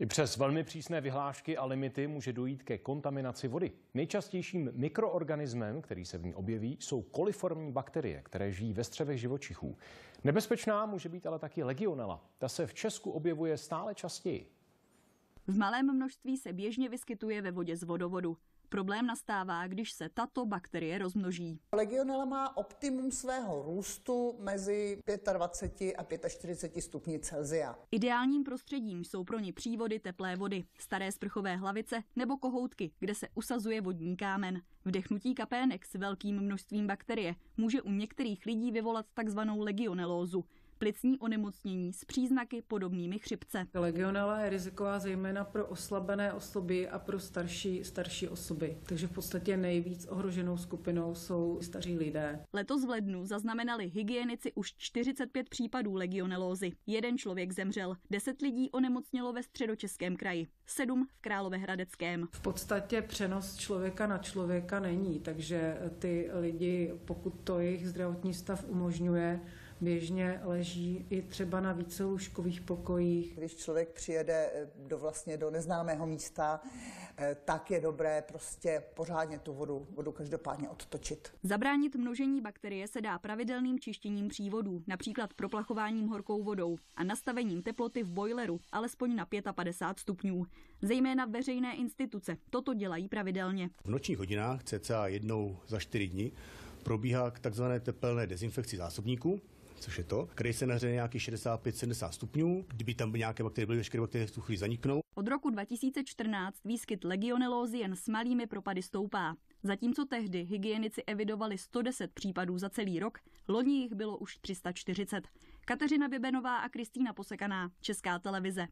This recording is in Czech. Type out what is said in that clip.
I přes velmi přísné vyhlášky a limity může dojít ke kontaminaci vody. Nejčastějším mikroorganismem, který se v ní objeví, jsou koliformní bakterie, které žijí ve střevech živočichů. Nebezpečná může být ale taky legionela. Ta se v Česku objevuje stále častěji. V malém množství se běžně vyskytuje ve vodě z vodovodu. Problém nastává, když se tato bakterie rozmnoží. Legionella má optimum svého růstu mezi 25 a 45 stupni Celsia. Ideálním prostředím jsou pro ně přívody teplé vody, staré sprchové hlavice nebo kohoutky, kde se usazuje vodní kámen. Vdechnutí kapének s velkým množstvím bakterie může u některých lidí vyvolat takzvanou legionelózu, plicní onemocnění s příznaky podobnými chřipce. Legionela je riziková zejména pro oslabené osoby a pro starší, starší osoby. Takže v podstatě nejvíc ohroženou skupinou jsou staří lidé. Letos v lednu zaznamenali hygienici už 45 případů legionelózy. Jeden člověk zemřel, 10 lidí onemocnělo ve středočeském kraji, 7 v Královéhradeckém. V podstatě přenos člověka na člověka není, takže ty lidi, pokud to jejich zdravotní stav umožňuje, běžně leží i třeba na vícelůžkových pokojích. Když člověk přijede eh, do vlastně do neznámého místa, eh, tak je dobré prostě pořádně tu vodu, vodu každopádně odtočit. Zabránit množení bakterie se dá pravidelným čištěním přívodů, například proplachováním horkou vodou a nastavením teploty v bojleru alespoň na 55 stupňů. Zejména veřejné instituce toto dělají pravidelně. V nočních hodinách, cca jednou za čtyři dny, probíhá k takzvané tepelné dezinfekci zásobníků, což je to, který se nahřeje nějaký 65-70 stupňů. Kdyby tam nějaké bakterie, byly veškeré bakterie v tu chvíli zaniknou. Od roku 2014 výskyt legionelózy jen s malými propady stoupá. Zatímco tehdy hygienici evidovali 110 případů za celý rok, loni jich bylo už 340. Kateřina Bibenová a Kristýna Posekaná, Česká televize.